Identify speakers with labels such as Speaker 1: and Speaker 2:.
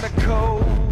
Speaker 1: the code